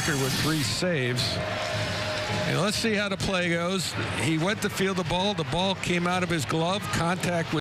record with three saves. And let's see how the play goes. He went to field the ball. The ball came out of his glove. Contact with